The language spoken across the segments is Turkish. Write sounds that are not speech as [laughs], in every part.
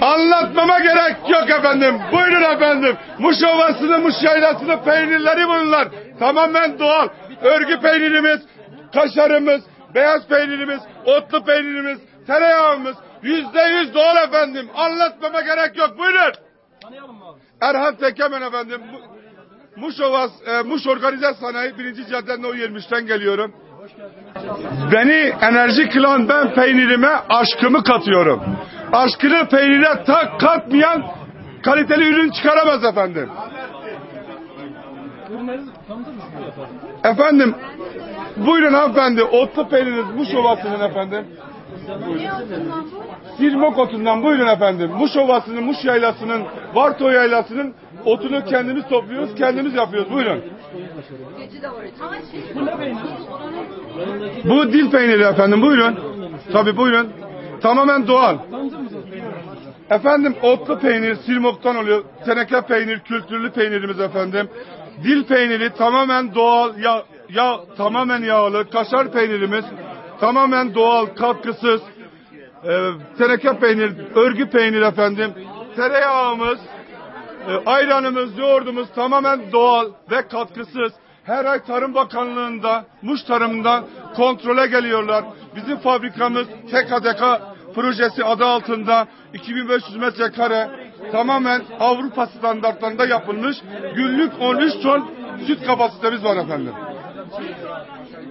Anlatmama gerek yok efendim. Buyurun efendim. Muş Ovası'nın, Muş Yaylası'nın peynirleri bunlar. Tamamen doğal. Örgü peynirimiz, kaşarımız, beyaz peynirimiz, otlu peynirimiz, tereyağımız. Yüzde yüz doğal efendim. Anlatmama gerek yok. Buyurun. Erhan Tekemen efendim. Muş Ovas, e, Muş Organize Sanayi birinci caddenin o 23'ten geliyorum. Beni enerji kılan ben peynirime aşkımı katıyorum. Aşkını peynire tak katmayan kaliteli ürün çıkaramaz efendim. Efendim buyurun hanımefendi otlu peyniriniz Muş Ovası'nın efendim. Sirmok otundan buyurun efendim. Muş Ovası'nın, Muş Yaylası'nın, Varto Yaylası'nın otunu kendimiz topluyoruz, kendimiz yapıyoruz. Buyurun. Bu dil peyniri efendim buyurun. Tabi buyurun. Tamamen doğal. Efendim otlu peynir Sirmok'tan oluyor. Teneke peynir, kültürlü peynirimiz efendim. Dil peyniri tamamen doğal, ya, ya tamamen yağlı. Kaşar peynirimiz tamamen doğal, katkısız. Ee, teneke peynir, örgü peynir efendim. Tereyağımız, e, ayranımız, yoğurdumuz tamamen doğal ve katkısız. Her ay Tarım Bakanlığı'nda, Muş Tarım'da kontrole geliyorlar. Bizim fabrikamız TKDK projesi adı altında 2500 metrekare tamamen Avrupa standartlarında yapılmış günlük 13 ton süt kapasitemiz var efendim.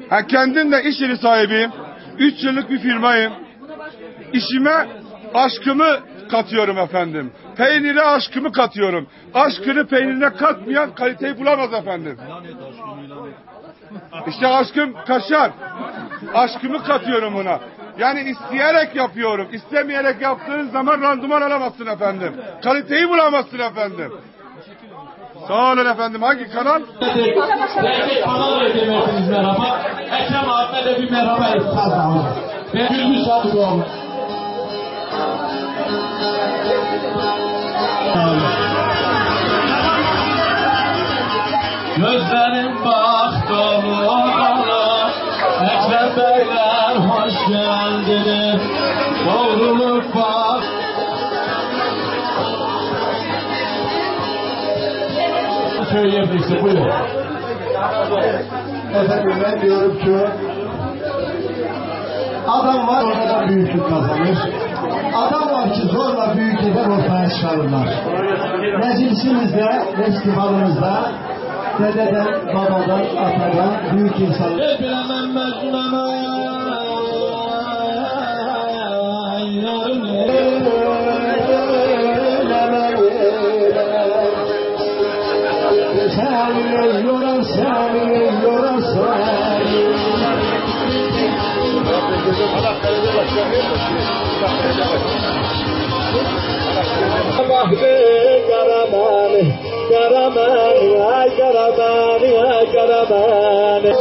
Ha, kendim de iş yeri sahibiyim. 3 yıllık bir firmayım. İşime aşkımı katıyorum efendim. Peynire aşkımı katıyorum. Aşkını peynirine katmayan kaliteyi bulamaz efendim. İşte aşkım kaşar. Aşkımı katıyorum buna. Yani isteyerek yapıyorum. İstemeyerek yaptığın zaman randıman alamazsın efendim. Kaliteyi bulamazsın efendim. Sağ olun efendim. Hangi kanal? Sevgili kanal üyetimi hepiniz merhaba. Ekrem abime bir merhaba lazım. Ve Gülmüş Sadıkoğlu. Gözlerim Söyleyebilirsin buyurun. Efendim ben diyorum ki adam var orada büyüklük kazanır. Adam var ki zorla büyük eder ortaya çıkarırlar. Meclisimizde, festivalimizde dededen, babadan, atadan büyük insanlar. Bilemem mecnunana Bahri karamani, karamani, ay karamani, ay karamani.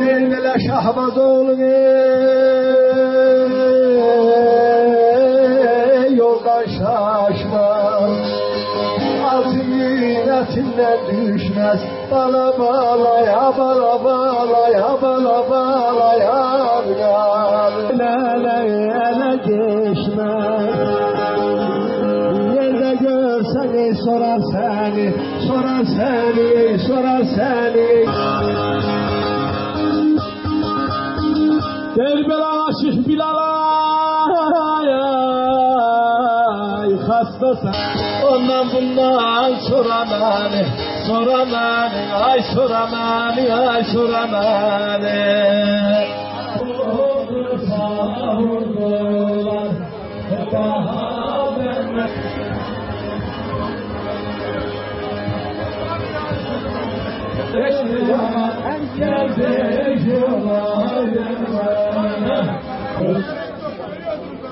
Dinle Şahbaz oğlu yinetinden düşmez. Bala bala ya bala bala ya bala bala ya yar. Ele geçmez Yerde görseni sorar seni Sorar seni, sorar seni. Derbel aşık Bilal ay, ay hastasın Ondan bundan soramani Soramani ay soramani ay soramani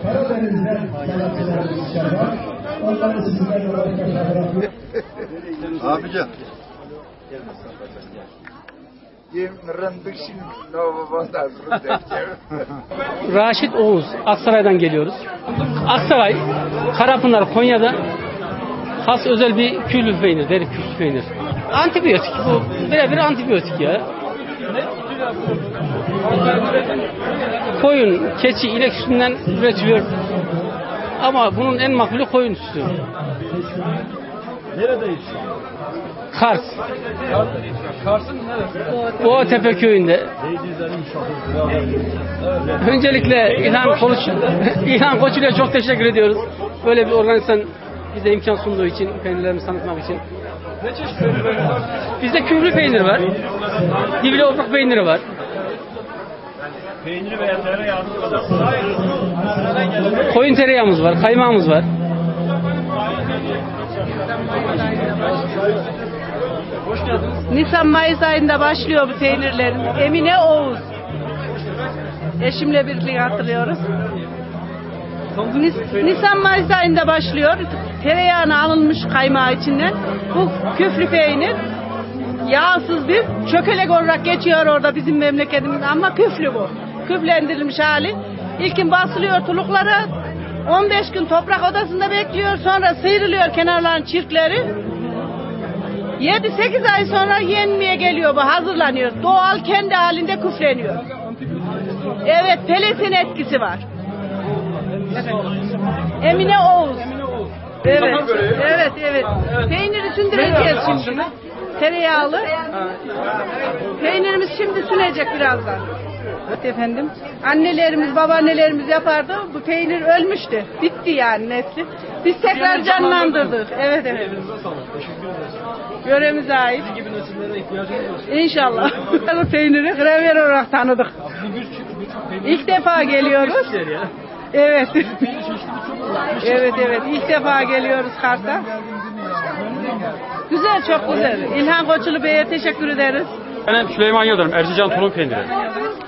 Karadeniz'den sizden olarak bırakıyorum. Abicim. Raşit Oğuz, Aksaray'dan geliyoruz. Aksaray, Karapınar, Konya'da has özel bir küllü peynir, deri küllü peynir. Antibiyotik bu, birebir antibiyotik ya. Koyun, keçi, inek sütünden üretiliyor. Ama bunun en makbulü koyun sütü. Neredeyiz? Kars. Kars'ın neresi? Boğatepe köyünde. Beydizelim şoförü. Öncelikle İlhan Koç, [laughs] İlhan Koçu'ya çok teşekkür ediyoruz. Böyle bir organizasyon bize imkan sunduğu için, peynirlerimizi tanıtmak için. Ne çeşit peynir var? Bizde küflü peynir var. Divli otluk peyniri var. Peyniri veya tereyağını kadar. Koyun tereyağımız var, kaymağımız var. Hoş geldiniz. Nisan Mayıs ayında başlıyor bu peynirlerin. Emine Oğuz. Eşimle birlikte hatırlıyoruz. Nis- Nisan Mayıs ayında başlıyor. Tereyağını alınmış kaymağı içinden. Bu küflü peynir yağsız bir çökelek olarak geçiyor orada bizim memleketimizde ama küflü bu. Küflendirilmiş hali. İlkin basılıyor tuluklara. 15 gün toprak odasında bekliyor. Sonra sıyrılıyor kenarların çirkleri. 7-8 ay sonra yenmeye geliyor bu hazırlanıyor. Doğal kendi halinde küfleniyor. Evet pelesin etkisi var. Emine Oğuz. Evet, evet, evet. Peyniri sündüreceğiz şimdi. Tereyağlı. Peynirimiz şimdi sünecek birazdan. Evet efendim. Annelerimiz, babaannelerimiz yapardı. Bu peynir ölmüştü. Bitti yani nesli. Biz tekrar canlandırdık. Evet evet. Göremize ait. gibi nesillere ihtiyacımız var. İnşallah. [laughs] Bu peyniri gravyer olarak tanıdık. Birçok peynir İlk defa geliyoruz. ya. Evet. evet evet. İlk defa geliyoruz Kars'a. Güzel, çok güzel. İlhan Koçulu Bey'e teşekkür ederiz. Ben Süleyman Yıldırım, Erzincan tulum peyniri.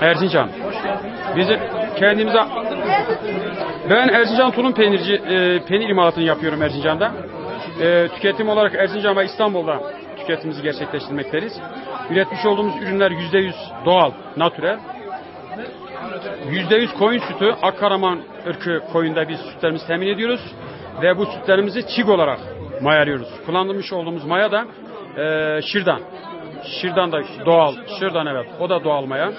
Erzincan. Bizim kendimize... Ben Erzincan tulum peynirci, e, peynir imalatını yapıyorum Erzincan'da. E, tüketim olarak Erzincan ve İstanbul'da tüketimimizi gerçekleştirmekteyiz. Üretmiş olduğumuz ürünler %100 doğal, natürel. %100 koyun sütü, Akkaraman ırkı koyunda biz sütlerimizi temin ediyoruz. Ve bu sütlerimizi çiğ olarak mayalıyoruz. Kullanılmış olduğumuz maya da e, şırdan. Şırdan da doğal, şırdan evet o da doğal maya.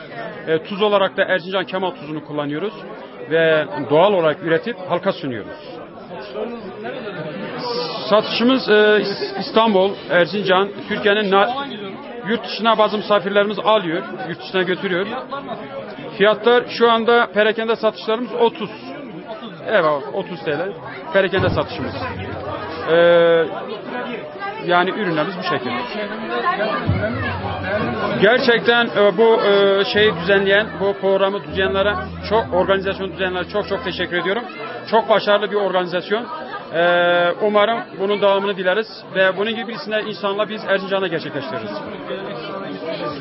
E, tuz olarak da Erzincan Kemal tuzunu kullanıyoruz. Ve doğal olarak üretip halka sunuyoruz. Satışımız e, İs- İstanbul, Erzincan, Türkiye'nin yurt dışına bazı misafirlerimiz alıyor, yurt dışına götürüyor. Fiyatlar şu anda perakende satışlarımız 30. Evet 30 TL. Perakende satışımız. Ee, yani ürünlerimiz bu şekilde. Gerçekten e, bu e, şeyi düzenleyen, bu programı düzenlere çok organizasyon düzenlere çok çok teşekkür ediyorum. Çok başarılı bir organizasyon. Ee, umarım bunun devamını dileriz ve bunun gibi birisine insanla biz Erzincan'da gerçekleştiririz.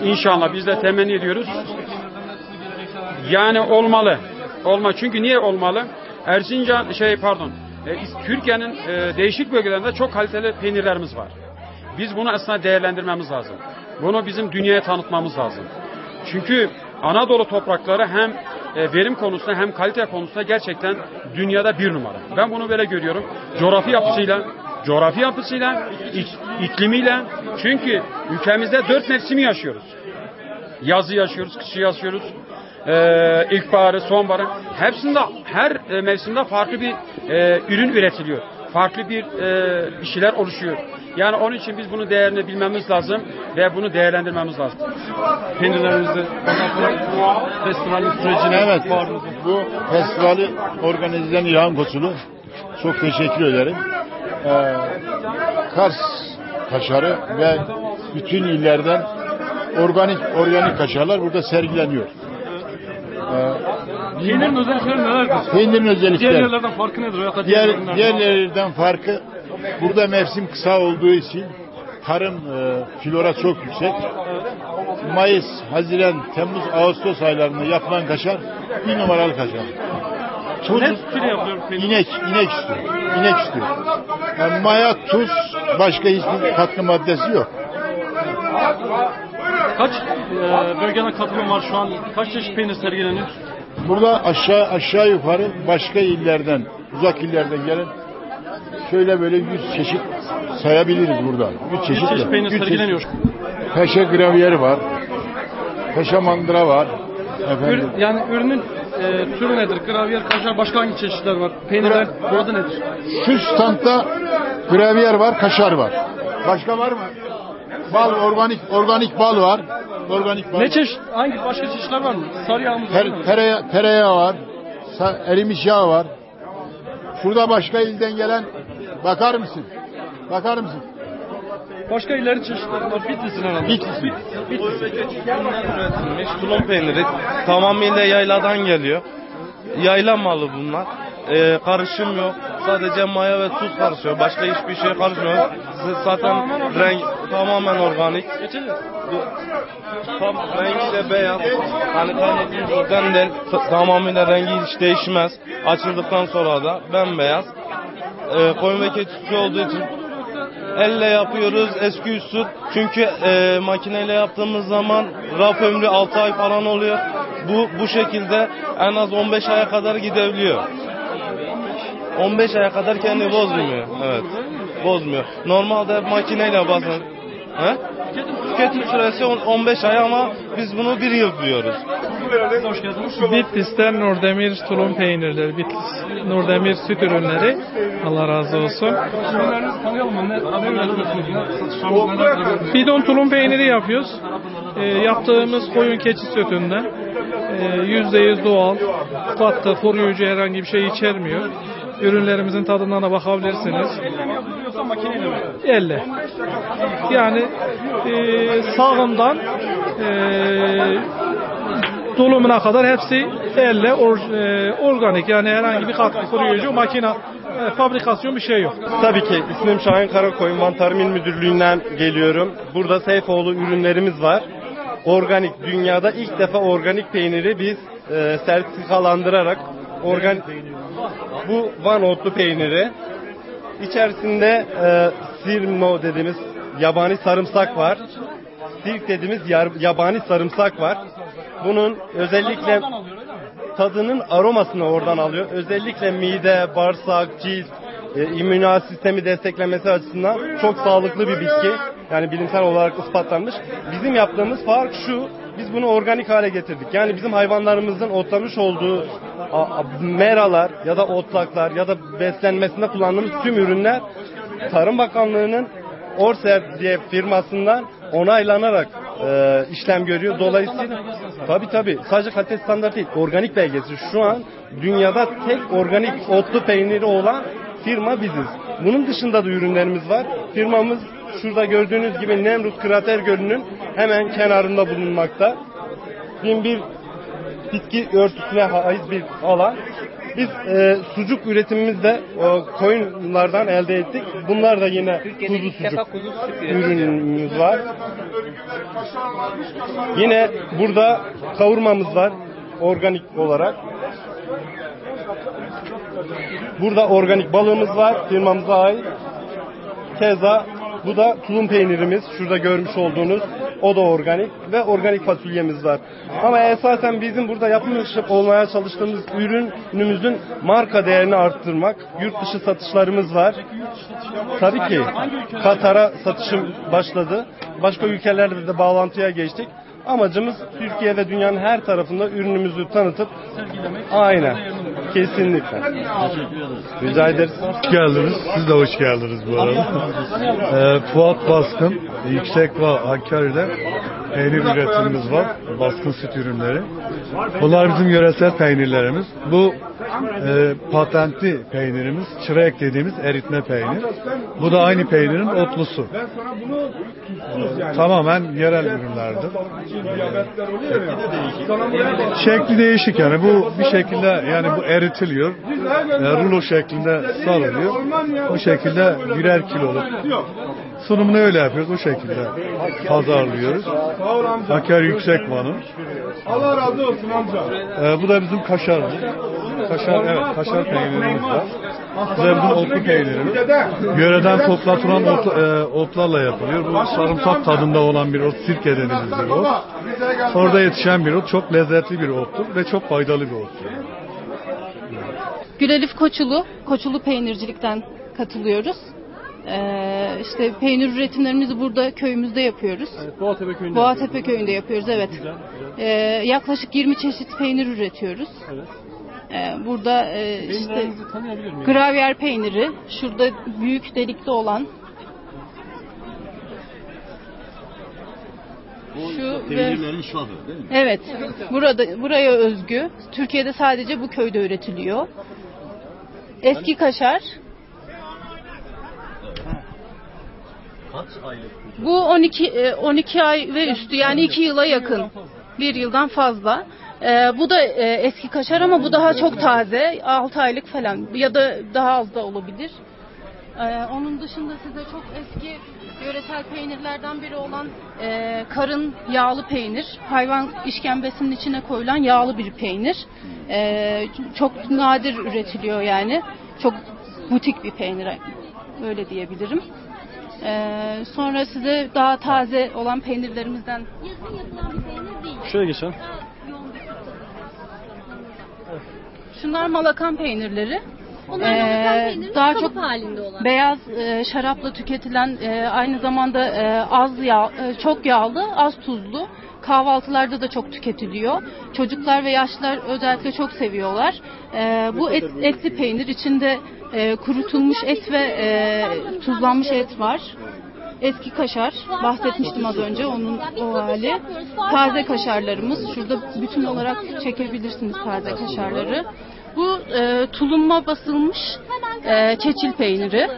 İnşallah biz de temenni ediyoruz. Yani olmalı. Olma. Çünkü niye olmalı? Erzincan şey pardon. E, Türkiye'nin e, değişik bölgelerinde çok kaliteli peynirlerimiz var. Biz bunu aslında değerlendirmemiz lazım. Bunu bizim dünyaya tanıtmamız lazım. Çünkü Anadolu toprakları hem e, verim konusunda hem kalite konusunda gerçekten dünyada bir numara. Ben bunu böyle görüyorum. Coğrafi yapısıyla, coğrafi yapısıyla, ik- iklimiyle. Çünkü ülkemizde dört mevsimi yaşıyoruz. Yazı yaşıyoruz, kışı yaşıyoruz. Ee, ilkbaharı, sonbaharı. Hepsinde her e, mevsimde farklı bir e, ürün üretiliyor. Farklı bir e, bir şeyler oluşuyor. Yani onun için biz bunu değerini bilmemiz lazım ve bunu değerlendirmemiz lazım. Sonra festivalin sürecini Evet, bu festivali organize eden İlhan Koçulu. Çok teşekkür ederim. Ee, Kars kaşarı ve bütün illerden organik organik kaşarlar burada sergileniyor. Peynirin özellikleri nelerdir? Peynirin Diğer özellikleri. yerlerden farkı nedir? Da Diğer, ürünlerden? diğerlerinden farkı burada mevsim kısa olduğu için tarım e, flora çok yüksek. Mayıs, Haziran, Temmuz, Ağustos aylarında yapılan kaşar bir numaralı kaşar. Tuz, Ne sütüyle yapılıyor peynir? inek, inek sütü. İnek sütü. Yani maya, tuz, başka hiçbir katkı maddesi yok. Kaç e, bölgeden katılım var şu an? Kaç çeşit peynir sergileniyor? Burada aşağı aşağı yukarı başka illerden, uzak illerden gelen şöyle böyle 100 çeşit sayabiliriz burada. 100 çeşit. çeşit de. peynir 100 sergileniyor. Peşe gravyeri var. Peşe mandıra var. Efendim. Ürün, yani ürünün e, türü nedir? Gravyer, kaşar, başka hangi çeşitler var? Peynirler, bu adı nedir? Şu standta gravyer var, kaşar var. Başka var mı? Bal, organik organik bal var. Organik bal. Ne çeşit, hangi başka çeşitler var mı? Sarı yağımız var mı? Ter, tereyağı, tereyağı var. Sa- erimiş yağ var. Şurada başka ilden gelen bakar mısın? Bakar mısın? Başka ileri çeşitler var. Bitlis'in herhalde. Bitlis. üretilmiş tulum peyniri tamamıyla yayladan geliyor. Yayla malı bunlar. Ee, karışım yok. Sadece maya ve tuz karışıyor. Başka hiçbir şey karışmıyor. Zaten renk tamamen organik. Tam rengi de beyaz. Hani kaynatıldıktan de t- tamamıyla rengi hiç değişmez. Açıldıktan sonra da bembeyaz. Ee, koyun ve keçi sütü olduğu için Elle yapıyoruz eski usul. Çünkü e, makineyle yaptığımız zaman raf ömrü 6 ay falan oluyor. Bu bu şekilde en az 15 aya kadar gidebiliyor. 15 aya kadar kendi bozmuyor. Evet. Bozmuyor. Normalde makineyle basın. He? Tüketim süresi on- 15 ay ama biz bunu bir yıl diyoruz. Hoş geldiniz. Bitlis'ten Nurdemir tulum peynirleri, Bitlis Nurdemir süt ürünleri. Allah razı olsun. Bidon tulum peyniri yapıyoruz. Ee, yaptığımız koyun keçi sütünden. Ee, %100 doğal. Katkı, koruyucu herhangi bir şey içermiyor. Ürünlerimizin tadına da bakabilirsiniz. Makineyle mi? Elle. Yani e, sağından e, dolumuna kadar hepsi elle or- e, organik yani herhangi bir katkı koruyucu makine e, fabrikasyon bir şey yok. Tabii ki ismim Şahin Karakoyun Van Tarım Müdürlüğü'nden geliyorum. Burada Seyfoğlu ürünlerimiz var. Organik dünyada ilk defa organik peyniri biz e, sertifikalandırarak organik bu Van otlu peyniri içerisinde e, sirno dediğimiz yabani sarımsak var. Sirk dediğimiz yar- yabani sarımsak var. Bunun özellikle tadının aromasını oradan alıyor. Özellikle mide, bağırsak, cilt, e, immünal sistemi desteklemesi açısından çok sağlıklı bir bitki. Yani bilimsel olarak ispatlanmış. Bizim yaptığımız fark şu, biz bunu organik hale getirdik. Yani bizim hayvanlarımızın otlamış olduğu meralar ya da otlaklar ya da beslenmesinde kullandığımız tüm ürünler Tarım Bakanlığı'nın Orser diye firmasından onaylanarak e, işlem görüyor. Dolayısıyla tabi tabi sadece kalite standartı değil organik belgesi. Şu an dünyada tek organik otlu peyniri olan firma biziz. Bunun dışında da ürünlerimiz var. Firmamız şurada gördüğünüz gibi Nemrut Krater Gölü'nün hemen kenarında bulunmakta. Bin bir bitki örtüsüne haiz bir alan. Biz e, sucuk üretimimizde o koyunlardan elde ettik. Bunlar da yine kuzu sucuk ürünümüz var. Yine burada kavurmamız var organik olarak. Burada organik balığımız var firmamıza ait. Keza bu da tulum peynirimiz. Şurada görmüş olduğunuz o da organik ve organik fasulyemiz var. Ama esasen bizim burada yapmış olmaya çalıştığımız ürünümüzün marka değerini arttırmak. Yurt dışı satışlarımız var. Tabii ki Katar'a satışım başladı. Başka ülkelerde de bağlantıya geçtik. Amacımız Türkiye ve dünyanın her tarafında ürünümüzü tanıtıp aynen kesinlikle. Rica ederiz. Hoş geldiniz. Siz de hoş geldiniz bu arada. Ee, Fuat Baskın, Yüksek ve Hakkari'de peynir üretimimiz var. Baskın süt ürünleri. Bunlar bizim yöresel peynirlerimiz. Bu e, patentli peynirimiz, çırek dediğimiz eritme peynir. Bu da aynı peynirin otlusu. Ee, tamamen yerel ürünlerdir. Şekli değişik yani bu bir şekilde yani bu eritiliyor. E, rulo şeklinde sarılıyor. O şekilde birer kiloluk sunumunu öyle yapıyoruz o şekilde pazarlıyoruz. Hakkari Yüksek Van'ın. Allah razı olsun amca. E, bu da bizim kaşarımız. Kaşar evet kaşar peynirimiz var. Bu da bizim otlu peynirimiz. Yöreden toplatılan ot, e, otlarla yapılıyor. Bu sarımsak tadında olan bir ot, sirke dediğimiz bir ot. Orada yetişen bir ot, çok lezzetli bir ottur ve çok faydalı bir ottur. Gülelif Koçulu, Koçulu Peynircilik'ten katılıyoruz. Ee, işte peynir üretimlerimizi burada köyümüzde yapıyoruz. Evet, Boğatepe köyünde. Boğatepe köyünde yapıyoruz evet. Güzel, güzel. Ee, yaklaşık 20 çeşit peynir üretiyoruz. Evet. Ee, burada e, işte gravyer peyniri, şurada büyük delikli olan şu ve Peynirlerin şahı değil mi? Evet. Burada buraya özgü. Türkiye'de sadece bu köyde üretiliyor. Eski kaşar. Kaç aylık? Bu 12 e, 12 ay ve üstü yani 2 yıla yakın. Bir yıldan fazla. E, bu da e, eski kaşar ama bu daha çok taze. 6 aylık falan ya da daha az da olabilir. E, onun dışında size çok eski yöresel peynirlerden biri olan e, karın yağlı peynir. Hayvan işkembesinin içine koyulan yağlı bir peynir. E, çok nadir üretiliyor yani. Çok butik bir peynir öyle diyebilirim. Ee, sonra size daha taze olan peynirlerimizden Şöyle geçelim. Şunlar malakan peynirleri. Onlar Ee, Malakan peynirinin daha kalıp çok halinde olan. beyaz e, şarapla tüketilen e, aynı zamanda e, az yağ, e, çok yağlı, az tuzlu. Kahvaltılarda da çok tüketiliyor. Çocuklar ve yaşlılar özellikle çok seviyorlar. E, bu et, etli peynir içinde e, kurutulmuş et ve e, tuzlanmış et var. Eski kaşar, bahsetmiştim az önce onun o hali. Taze kaşarlarımız, şurada bütün olarak çekebilirsiniz taze kaşarları. Bu e, tulumma basılmış e, çeçil peyniri.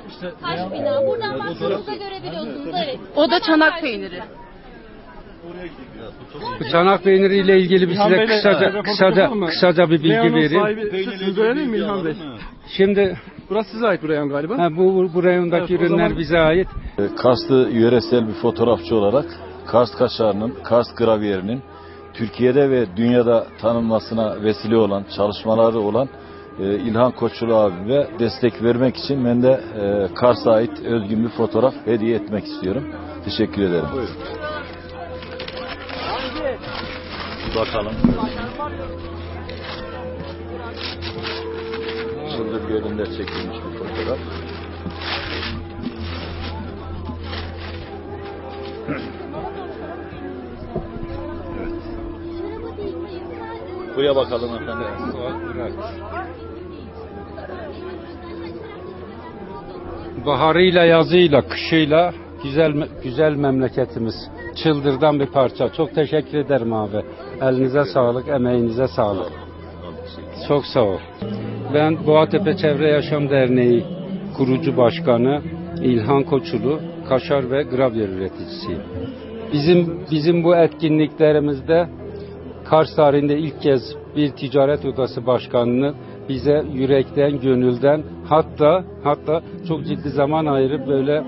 Taş bina. Buradan baktığınızda görebiliyorsunuz. Evet. O da çanak peyniri. Bu çanak peyniri ile ilgili bir size kısaca röportaj kısaca kısaca bir bilgi vereyim. öyle değil mi İlhan Bey? Şimdi Burası size ait bu reyon galiba. ha, bu bu reyondaki Evet, ürünler zaman- bize ait. Karslı yöresel bir fotoğrafçı olarak Kars kaşarının, Kars gravyerinin Türkiye'de ve dünyada tanınmasına vesile olan, çalışmaları olan e, İlhan Koçulu abime destek vermek için ben de e, Kars'a ait özgün bir fotoğraf hediye etmek istiyorum. Teşekkür ederim. Bakalım. Çıldır Gölü'nde çekilmiş bir fotoğraf. Buraya bakalım efendim. Baharıyla, yazıyla, kışıyla güzel güzel memleketimiz. Çıldırdan bir parça. Çok teşekkür ederim abi. Elinize sağlık, emeğinize sağlık. Çok sağ ol. Ben Boğatepe Çevre Yaşam Derneği kurucu başkanı İlhan Koçulu, kaşar ve gravyer üreticisiyim. Bizim bizim bu etkinliklerimizde Kars tarihinde ilk kez bir ticaret odası başkanını bize yürekten, gönülden hatta hatta çok ciddi zaman ayırıp böyle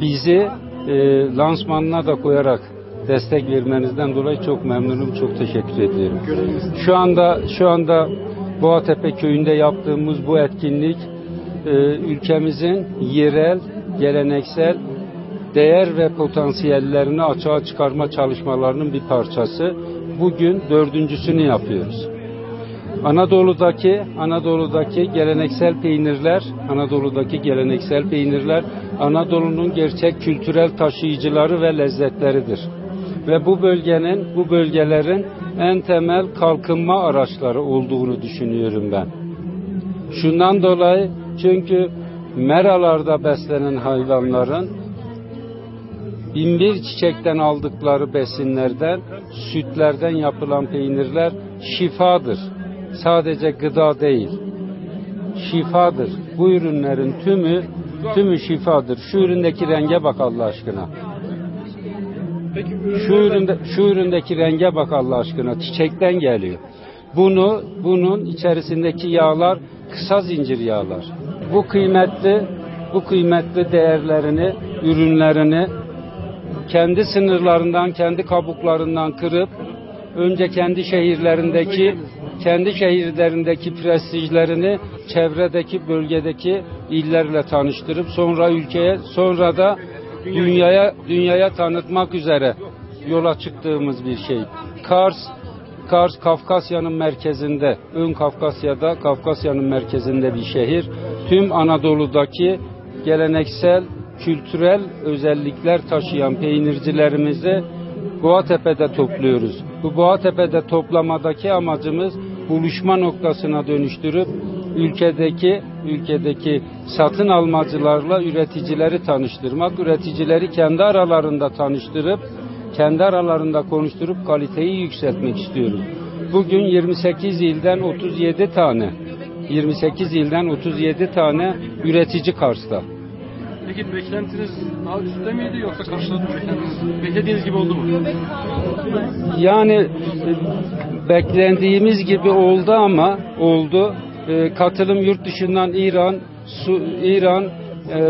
bizi e, lansmanına da koyarak destek vermenizden dolayı çok memnunum, çok teşekkür ediyorum. Şu anda şu anda Boğatepe köyünde yaptığımız bu etkinlik e, ülkemizin yerel, geleneksel değer ve potansiyellerini açığa çıkarma çalışmalarının bir parçası. Bugün dördüncüsünü yapıyoruz. Anadolu'daki Anadolu'daki geleneksel peynirler, Anadolu'daki geleneksel peynirler Anadolu'nun gerçek kültürel taşıyıcıları ve lezzetleridir. Ve bu bölgenin, bu bölgelerin en temel kalkınma araçları olduğunu düşünüyorum ben. Şundan dolayı çünkü meralarda beslenen hayvanların binbir çiçekten aldıkları besinlerden, sütlerden yapılan peynirler şifadır. Sadece gıda değil. Şifadır. Bu ürünlerin tümü tümü şifadır. Şu üründeki renge bak Allah aşkına. Şu üründe şu üründeki renge bak Allah aşkına. Çiçekten geliyor. Bunu bunun içerisindeki yağlar kısa zincir yağlar. Bu kıymetli bu kıymetli değerlerini, ürünlerini kendi sınırlarından, kendi kabuklarından kırıp önce kendi şehirlerindeki kendi şehirlerindeki prestijlerini çevredeki bölgedeki illerle tanıştırıp sonra ülkeye sonra da dünyaya dünyaya tanıtmak üzere yola çıktığımız bir şey. Kars Kars Kafkasya'nın merkezinde, ön Kafkasya'da Kafkasya'nın merkezinde bir şehir. Tüm Anadolu'daki geleneksel kültürel özellikler taşıyan peynircilerimizi Boğatepe'de topluyoruz. Bu Boğatepe'de toplamadaki amacımız buluşma noktasına dönüştürüp ülkedeki ülkedeki satın almacılarla üreticileri tanıştırmak, üreticileri kendi aralarında tanıştırıp kendi aralarında konuşturup kaliteyi yükseltmek istiyoruz. Bugün 28 ilden 37 tane 28 ilden 37 tane üretici Kars'ta. Peki beklentiniz daha üstte miydi yoksa karşıladı beklentiniz? Beklediğiniz gibi oldu mu? Yani e, beklendiğimiz gibi oldu ama oldu. E, katılım yurt dışından İran, Su, İran, e,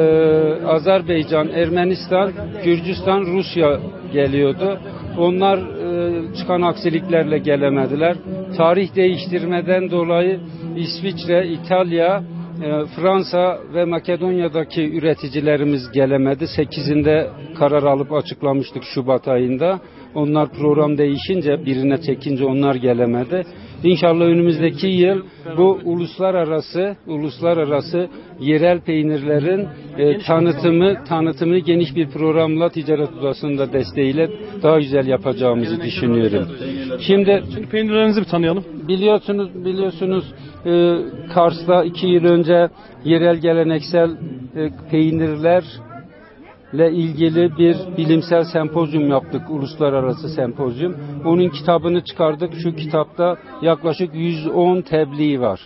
Azerbaycan, Ermenistan, Gürcistan, Rusya geliyordu. Onlar e, çıkan aksiliklerle gelemediler. Tarih değiştirmeden dolayı İsviçre, İtalya, e, Fransa ve Makedonya'daki üreticilerimiz gelemedi. 8'inde karar alıp açıklamıştık Şubat ayında. Onlar program değişince birine çekince onlar gelemedi. İnşallah önümüzdeki yıl bu uluslararası uluslararası yerel peynirlerin e, tanıtımı tanıtımı geniş bir programla ticaret odasında desteğiyle daha güzel yapacağımızı düşünüyorum. Şimdi Şimdi peynirlerinizi bir tanıyalım. biliyorsunuz biliyorsunuz e, Kars'ta iki yıl önce yerel geleneksel e, peynirler ile ilgili bir bilimsel sempozyum yaptık, uluslararası sempozyum. Onun kitabını çıkardık. Şu kitapta yaklaşık 110 tebliğ var.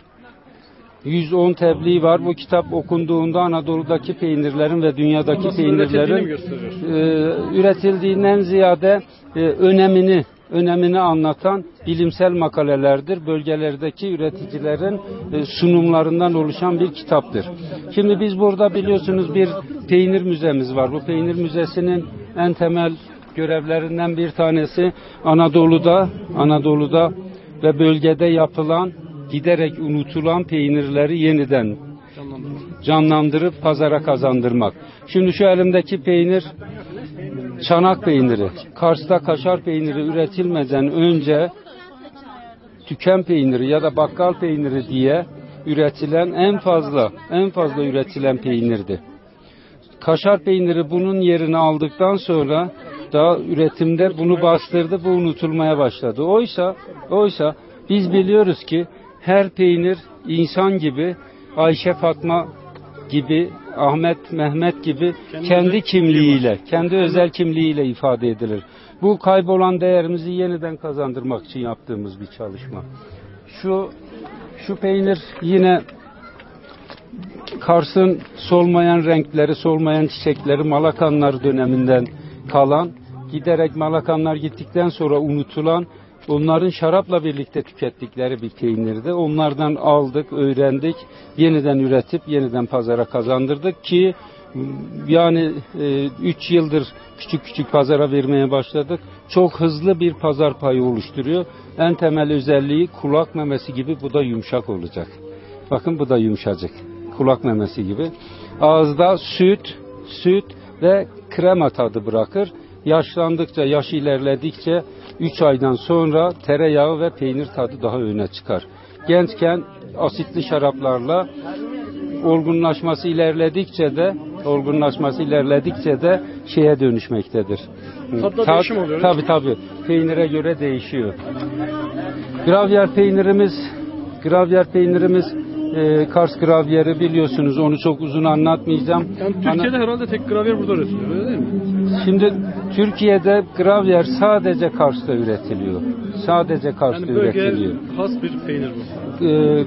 110 tebliğ var. Bu kitap okunduğunda Anadolu'daki peynirlerin ve dünyadaki Nasıl peynirlerin e, üretildiğinden ziyade e, önemini önemini anlatan bilimsel makalelerdir. Bölgelerdeki üreticilerin e, sunumlarından oluşan bir kitaptır. Şimdi biz burada biliyorsunuz bir peynir müzemiz var. Bu peynir müzesinin en temel görevlerinden bir tanesi Anadolu'da Anadolu'da ve bölgede yapılan giderek unutulan peynirleri yeniden canlandırıp pazara kazandırmak. Şimdi şu elimdeki peynir çanak peyniri. Kars'ta kaşar peyniri üretilmeden önce tüken peyniri ya da bakkal peyniri diye üretilen en fazla en fazla üretilen peynirdi. Kaşar peyniri bunun yerini aldıktan sonra daha üretimde bunu bastırdı, bu unutulmaya başladı. Oysa oysa biz biliyoruz ki her peynir insan gibi Ayşe Fatma gibi Ahmet Mehmet gibi Kendi kimliğiyle, kendi özel kimliğiyle ifade edilir. Bu kaybolan değerimizi yeniden kazandırmak için yaptığımız bir çalışma. Şu şu peynir yine Kars'ın solmayan renkleri, solmayan çiçekleri Malakanlar döneminden kalan, giderek Malakanlar gittikten sonra unutulan, onların şarapla birlikte tükettikleri bir peynirdi. Onlardan aldık, öğrendik, yeniden üretip yeniden pazara kazandırdık ki yani 3 yıldır küçük küçük pazara vermeye başladık. Çok hızlı bir pazar payı oluşturuyor. En temel özelliği kulak memesi gibi bu da yumuşak olacak. Bakın bu da yumuşacık. Kulak memesi gibi. Ağızda süt, süt ve krema tadı bırakır. Yaşlandıkça, yaş ilerledikçe 3 aydan sonra tereyağı ve peynir tadı daha öne çıkar. Gençken asitli şaraplarla olgunlaşması ilerledikçe de olgunlaşması ilerledikçe de şeye dönüşmektedir. Tadda Tat- değişim oluyor, Tabi tabi. Peynire göre değişiyor. Gravyer peynirimiz gravyer peynirimiz e, Kars gravyeri biliyorsunuz. Onu çok uzun anlatmayacağım. Yani Türkiye'de herhalde tek gravyer burada üretiliyor öyle değil mi? Şimdi Türkiye'de gravyer sadece Kars'ta üretiliyor. Sadece Kars'ta Yani bölgeye üretiliyor. has bir peynir bu. Ee,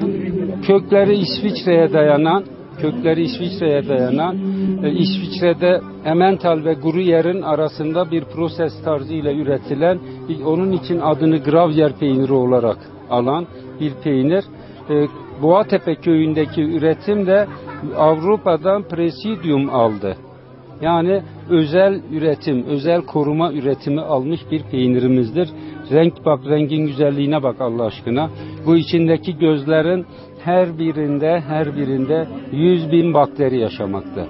kökleri İsviçre'ye dayanan kökleri İsviçre'ye dayanan e, İsviçre'de Emmental ve Gruyère'in arasında bir proses tarzıyla üretilen onun için adını Gravyer peyniri olarak alan bir peynir. E, Boğatepe köyündeki üretim de Avrupa'dan Presidium aldı. Yani özel üretim, özel koruma üretimi almış bir peynirimizdir. Renk bak, rengin güzelliğine bak Allah aşkına. Bu içindeki gözlerin her birinde, her birinde 100 bin bakteri yaşamakta.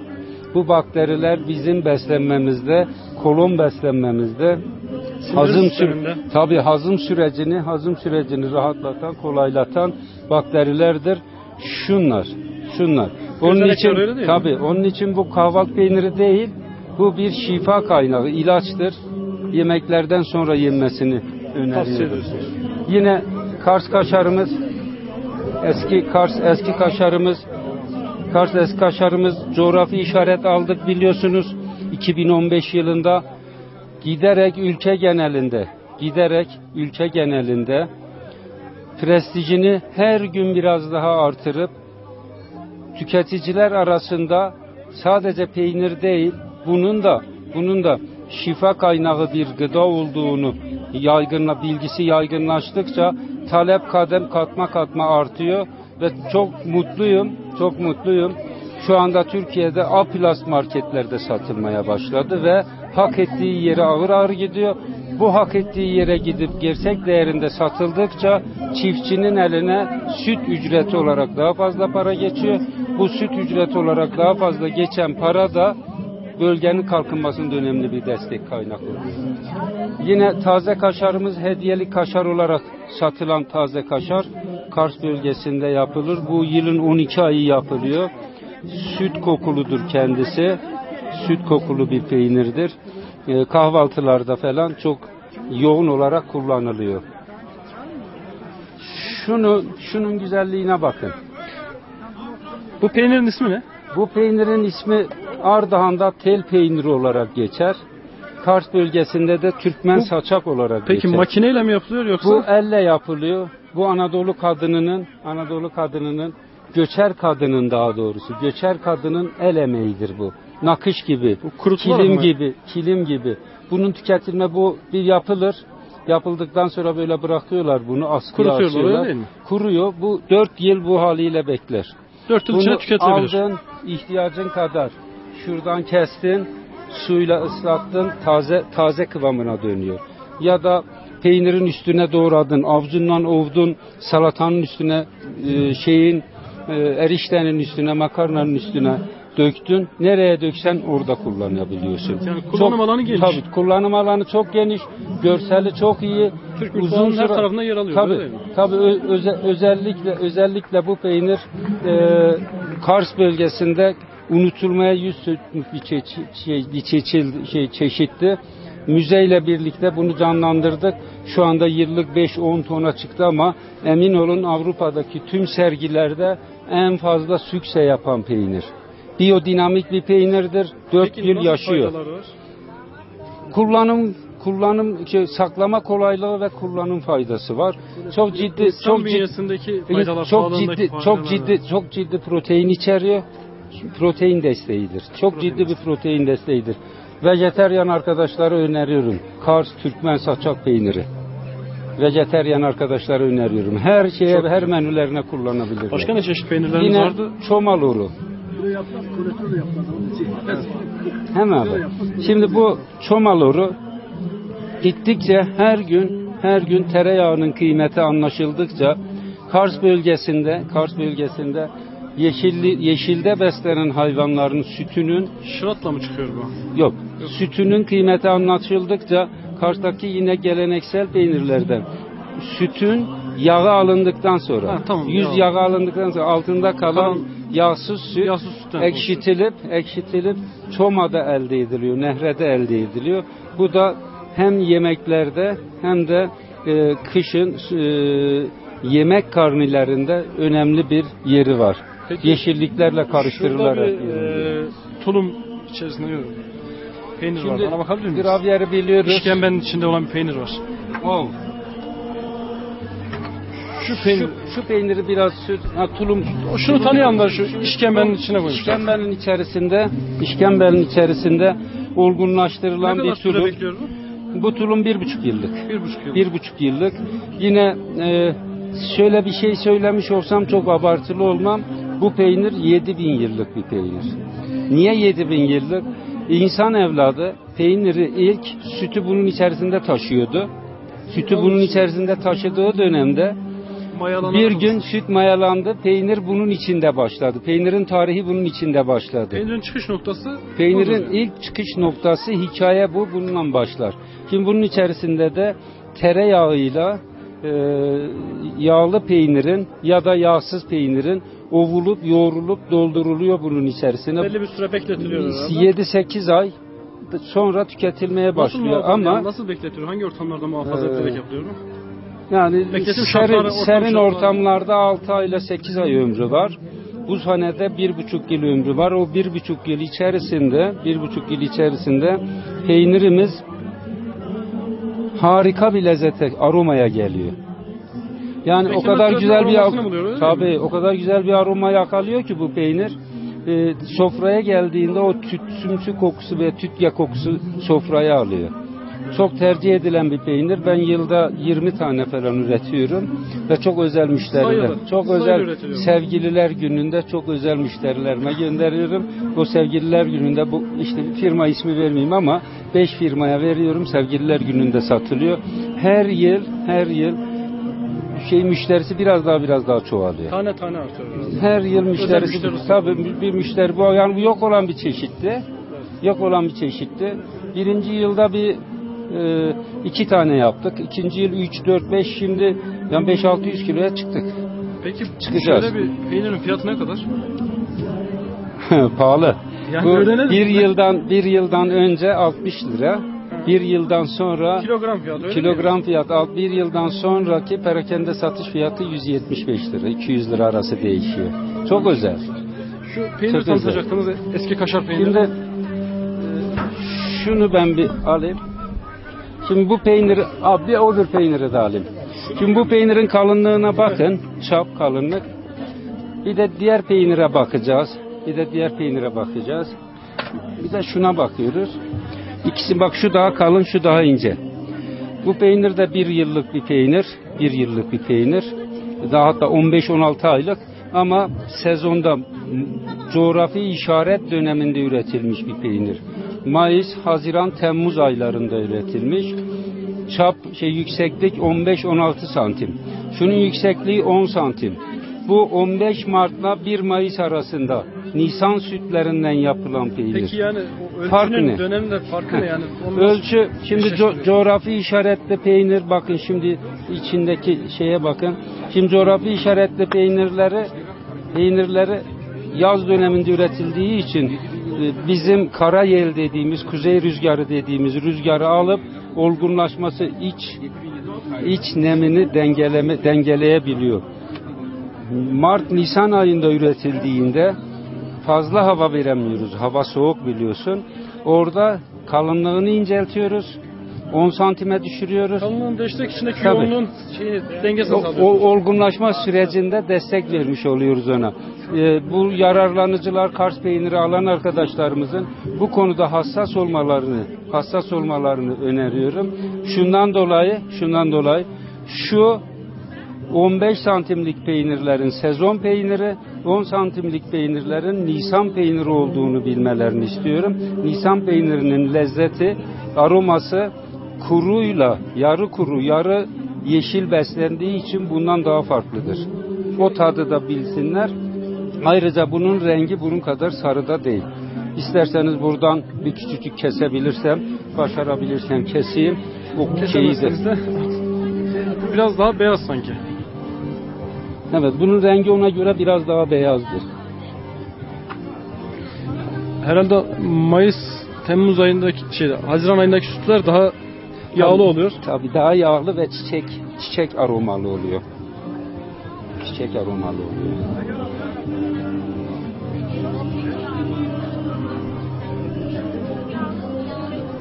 Bu bakteriler bizim beslenmemizde, kolon beslenmemizde hazım sü tabi hazım sürecini, hazım sürecini rahatlatan, kolaylatan bakterilerdir. Şunlar, şunlar. Onun ekler, için tabii onun için bu kahvaltı peyniri değil. Bu bir şifa kaynağı, ilaçtır. Yemeklerden sonra yenmesini öneriyoruz. Yine Kars kaşarımız eski Kars eski kaşarımız Kars eski kaşarımız coğrafi işaret aldık biliyorsunuz. 2015 yılında giderek ülke genelinde giderek ülke genelinde prestijini her gün biraz daha artırıp tüketiciler arasında sadece peynir değil bunun da bunun da şifa kaynağı bir gıda olduğunu yaygınla bilgisi yaygınlaştıkça talep kadem katma katma artıyor ve çok mutluyum çok mutluyum şu anda Türkiye'de A plus marketlerde satılmaya başladı ve hak ettiği yere ağır ağır gidiyor. Bu hak ettiği yere gidip gerçek değerinde satıldıkça çiftçinin eline süt ücreti olarak daha fazla para geçiyor. Bu süt ücreti olarak daha fazla geçen para da bölgenin kalkınmasında önemli bir destek kaynak. Yine taze kaşarımız hediyelik kaşar olarak satılan taze kaşar Kars bölgesinde yapılır. Bu yılın 12 ayı yapılıyor. Süt kokuludur kendisi. Süt kokulu bir peynirdir. Ee, kahvaltılarda falan çok yoğun olarak kullanılıyor. Şunu, şunun güzelliğine bakın. Bu peynirin ismi ne? Bu peynirin ismi Ardahan'da tel peyniri olarak geçer. Kars bölgesinde de Türkmen Bu- saçak olarak Peki geçer. makineyle mi yapılıyor yoksa? Bu elle yapılıyor. Bu Anadolu kadınının Anadolu kadınının göçer kadının daha doğrusu göçer kadının el emeğidir bu. Nakış gibi, kurutularak kilim mı? gibi, kilim gibi. Bunun tüketilme bu bir yapılır. Yapıldıktan sonra böyle bırakıyorlar bunu askıya mi? Kuruyor. Bu dört yıl bu haliyle bekler. Dört yıl Bunu içinde tüketilebilir. aldın, ihtiyacın kadar. Şuradan kestin, suyla ıslattın, taze taze kıvamına dönüyor. Ya da peynirin üstüne doğradın, avcunla ovdun, salatanın üstüne, e, şeyin, e, eriştenin üstüne, makarnanın üstüne döktün. Nereye döksen orada kullanabiliyorsun. Yani kullanım alanı geniş. Tabii, kullanım alanı çok geniş, görseli çok iyi. Türk mutfağının her tarafında yer alıyor, Tabii, değil mi? Tabii öze- özellikle özellikle bu peynir e, Kars bölgesinde unutulmaya yüz tutmuş bir, çe- şey, bir çeçil, şey, çeşitti. Müzeyle birlikte bunu canlandırdık. Şu anda yıllık 5-10 tona çıktı ama emin olun Avrupa'daki tüm sergilerde en fazla sükse yapan peynir. Biyodinamik bir peynirdir. 4 Peki yıl yaşıyor. var? Kullanım kullanım şey, saklama kolaylığı ve kullanım faydası var. Çok ciddi İnsan çok ciddi faydalar, çok ciddi çok ciddi çok ciddi protein içeriyor. Protein desteğidir. Çok ciddi bir protein desteğidir. Vejeteryan arkadaşlara öneriyorum. Kars Türkmen saçak peyniri. Vejeteryan arkadaşlara öneriyorum. Her şeye her menülerine kullanabilirler. Başka ne çeşit peynirleriniz Yine vardı? Çomaluru. Hemen abi. Şimdi bu çomaloru gittikçe her gün her gün tereyağının kıymeti anlaşıldıkça Kars bölgesinde Kars bölgesinde yeşilli, yeşilde beslenen hayvanların sütünün Şıratla mı çıkıyor bu? yok sütünün kıymeti anlaşıldıkça Kars'taki yine geleneksel peynirlerden sütün yağı alındıktan sonra Ha, tamam, yüz yağ. yağı alındıktan sonra altında kalan Kalan yağsız süt Yağsız sütten ekşitilip ekşitilip çomada elde ediliyor, nehrede elde ediliyor. Bu da hem yemeklerde hem de e, kışın e, yemek karnilerinde önemli bir yeri var. Peki, Yeşilliklerle karıştırılarak. Şurada bir e, tulum içerisinde. Peynir Şimdi var. Bana bakabilir miyiz? gravyeri biliyoruz. İşkembenin içinde olan bir peynir var. Oh. Şu peynir. Şu, şu peyniri biraz süt, ha, tulum. Şunu tanıyanlar şu işkembenin içine koymuşlar. İşkembenin içerisinde, işkembenin içerisinde olgunlaştırılan Ne bir kadar süre tulum. bekliyor bu? Bu tulum bir buçuk yıllık. Bir buçuk yıl. Bir buçuk yıllık. Yine e, şöyle bir şey söylemiş olsam çok abartılı olmam. Bu peynir 7000 yıllık bir peynir. Niye 7000 yıllık? İnsan evladı peyniri ilk sütü bunun içerisinde taşıyordu. Sütü bunun içerisinde taşıdığı dönemde Mayalanan bir gün süt mayalandı, peynir bunun içinde başladı. Peynirin tarihi bunun içinde başladı. Peynirin çıkış noktası Peynirin budur. ilk çıkış noktası hikaye bu, bununla başlar. Şimdi bunun içerisinde de tereyağıyla e, yağlı peynirin ya da yağsız peynirin ovulup, yoğrulup, dolduruluyor bunun içerisine. Belli bir süre bekletiliyor herhalde. 7-8 ay sonra tüketilmeye Nasıl başlıyor ama nasıl bekletiliyor? Hangi ortamlarda muhafaza Ee, edilerek yapılıyor? Yani Bekletim serin, ortam serin ortamlarda 6 ay ile 8 ay ömrü var. Buzhanede 1,5 yıl ömrü var. O 1,5 yıl içerisinde 1,5 yıl içerisinde peynirimiz harika bir lezzete, aromaya geliyor. Yani o Peki, kadar sözün güzel bir tabii o kadar güzel bir aroma yakalıyor ki bu peynir. Ee, sofraya geldiğinde o tütsümsü kokusu ve tütya kokusu sofraya alıyor. Çok tercih edilen bir peynir. Ben yılda 20 tane falan üretiyorum ve çok özel müşteriler. Sayılı. Çok Sayılı özel üretiliyor. sevgililer gününde çok özel müşterilerime gönderiyorum. O sevgililer gününde bu işte firma ismi vermeyeyim ama 5 firmaya veriyorum. Sevgililer gününde satılıyor. Her yıl her yıl şey müşterisi biraz daha biraz daha çoğalıyor. Tane tane artıyor. Her yıl müşterisi müşteri tabii bir müşteri bu yani bu yok olan bir çeşitti. Yok olan bir çeşitti. Birinci yılda bir e, iki tane yaptık. İkinci yıl 3, 4, 5 şimdi yani 5-600 kiloya çıktık. Peki Çıkacağız. şöyle bir peynirin fiyatı ne kadar? [laughs] Pahalı. Yani bu bir yıldan bir yıldan önce 60 lira. Bir yıldan sonra Kilogram fiyatı öyle kilogram fiyatı alt bir yıldan sonraki perakende satış fiyatı 175 lira 200 lira arası değişiyor. Çok özel. Şu peynir tanıtacaktınız eski kaşar peyniri. Şimdi e, şunu ben bir alayım. Şimdi bu peyniri, abi öbür peyniri alayım. Şimdi bu peynirin kalınlığına bakın, çap kalınlık. Bir de diğer peynire bakacağız. Bir de diğer peynire bakacağız. Bir de şuna bakıyoruz. İkisi bak şu daha kalın, şu daha ince. Bu peynir de bir yıllık bir peynir. Bir yıllık bir peynir. Daha hatta 15-16 aylık ama sezonda coğrafi işaret döneminde üretilmiş bir peynir. Mayıs, Haziran, Temmuz aylarında üretilmiş. Çap şey yükseklik 15-16 santim. Şunun yüksekliği 10 santim. Bu 15 Mart'la 1 Mayıs arasında Nisan sütlerinden yapılan peynir. Peki yani o Fark ölçünün ne? döneminde farkı ne yani? Ölçü şimdi co- coğrafi işaretli peynir bakın şimdi içindeki şeye bakın. Şimdi coğrafi işaretli peynirleri peynirleri yaz döneminde üretildiği için bizim kara yel dediğimiz kuzey rüzgarı dediğimiz rüzgarı alıp olgunlaşması iç iç nemini dengeleme dengeleyebiliyor. Mart Nisan ayında üretildiğinde fazla hava veremiyoruz. Hava soğuk biliyorsun. Orada kalınlığını inceltiyoruz. 10 santime düşürüyoruz. Kalınlığın değiştirmek içindeki Tabii. yoğunluğun şeyini, dengesini O, olgunlaşma sürecinde destek vermiş oluyoruz ona. Ee, bu yararlanıcılar Kars peyniri alan arkadaşlarımızın bu konuda hassas olmalarını hassas olmalarını öneriyorum. Şundan dolayı şundan dolayı şu 15 santimlik peynirlerin sezon peyniri, 10 santimlik peynirlerin Nisan peyniri olduğunu bilmelerini istiyorum. Nisan peynirinin lezzeti, aroması kuruyla, yarı kuru, yarı yeşil beslendiği için bundan daha farklıdır. O tadı da bilsinler. Ayrıca bunun rengi bunun kadar sarı da değil. İsterseniz buradan bir küçücük kesebilirsem, başarabilirsem keseyim. O şeyi de. Bu biraz daha beyaz sanki. Evet, bunun rengi ona göre biraz daha beyazdır. Herhalde Mayıs, Temmuz ayındaki şey, Haziran ayındaki sütler daha yağlı Tabii, oluyor. Tabii daha yağlı ve çiçek çiçek aromalı oluyor. Çiçek aromalı oluyor.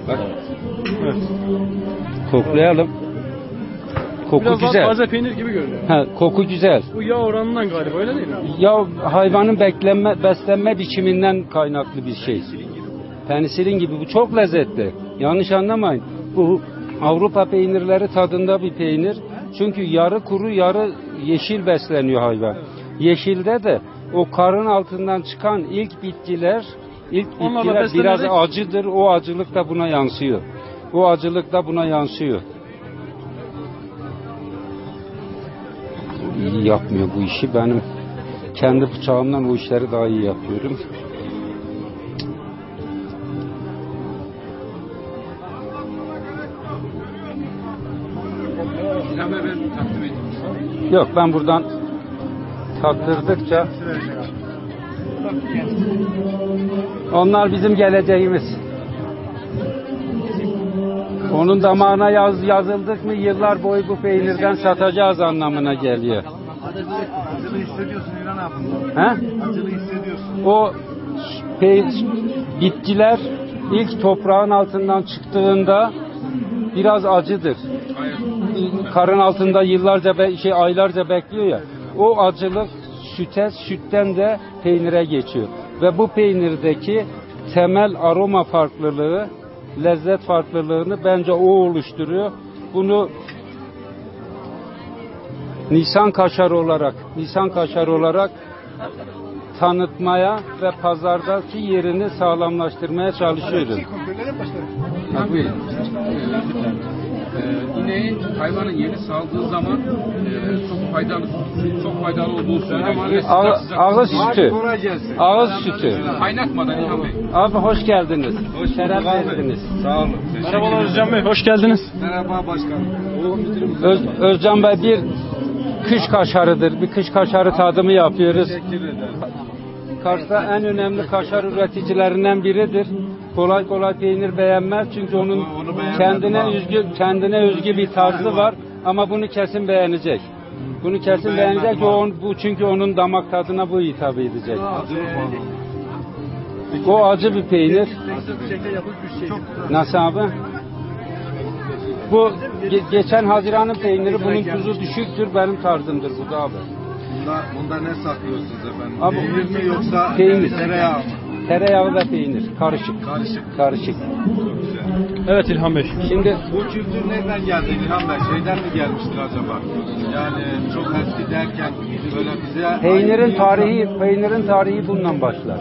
Bak. Evet. Koklayalım. Koku Biraz güzel. taze peynir gibi görünüyor. Ha, koku güzel. Bu yağ oranından galiba öyle değil mi? Ya hayvanın beklenme, beslenme biçiminden kaynaklı bir şey. Penisilin gibi bu çok lezzetli. Yanlış anlamayın. Bu Avrupa peynirleri tadında bir peynir. Çünkü yarı kuru yarı yeşil besleniyor hayvan. Yeşilde de o karın altından çıkan ilk bitkiler ilk Onlarla bitkiler biraz beslenerek- acıdır. O acılık da buna yansıyor. O acılık da buna yansıyor. İyi yapmıyor bu işi. Benim kendi bıçağımdan o işleri daha iyi yapıyorum. Yok ben buradan tattırdıkça onlar bizim geleceğimiz. Onun damağına yaz, yazıldık mı yıllar boyu bu peynirden satacağız anlamına geliyor. Acılı hissediyorsun İlhan abi. He? Acılı hissediyorsun. O bitkiler ilk toprağın altından çıktığında biraz acıdır. Karın altında yıllarca be- şey aylarca bekliyor ya. O acılık süte, sütten de peynire geçiyor. Ve bu peynirdeki temel aroma farklılığı, lezzet farklılığını bence o oluşturuyor. Bunu Nisan kaşarı olarak, Nisan kaşarı olarak tanıtmaya ve pazardaki yerini sağlamlaştırmaya çalışıyoruz. Buyurun. Ee, ineğin hayvanın yeni saldığı zaman e, çok faydalı çok faydalı olduğu söyleniyor. Ağız, ağız sütü. Ağız sütü. Kaynatmadan İlhan Bey. Abi hoş geldiniz. Hoş Şeref verdiniz. Sağ olun. Merhabalar Özcan Bey, hoş geldiniz. Merhaba başkanım. Öz, Özcan Bey bir kış kaşarıdır. Bir kış kaşarı tadımı yapıyoruz. Teşekkür ederim. Kars'ta en önemli kaşar üreticilerinden biridir. Kolay kolay peynir beğenmez çünkü onun kendine özgü kendine özgü bir tarzı var ama bunu kesin beğenecek. Bunu kesin beğenecek ve on, bu çünkü onun damak tadına bu hitap edecek. O acı bir peynir. Nasıl abi? Bu ge- geçen Haziran'ın peyniri bunun tuzu düşüktür benim tarzımdır bu da abi. Bunda, bunda ne saklıyorsunuz efendim? Abi, peynir mi yoksa peynir. tereyağı mı? Tereyağı ve peynir karışık. Karışık. Karışık. Evet İlhan Bey. Şimdi Bu kültür nereden geldi İlhan Bey? Şeyden mi gelmiştir acaba? Yani çok eski derken böyle bize... Peynirin tarihi, peynirin tarihi bundan başlar.